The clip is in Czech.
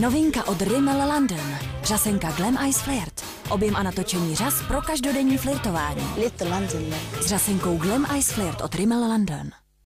Novinka od Rimmel London. Řasenka Glam Ice Flirt. Objem a natočení řas pro každodenní flirtování. Little London. S řasenkou Glam Ice Flirt od Rimmel London.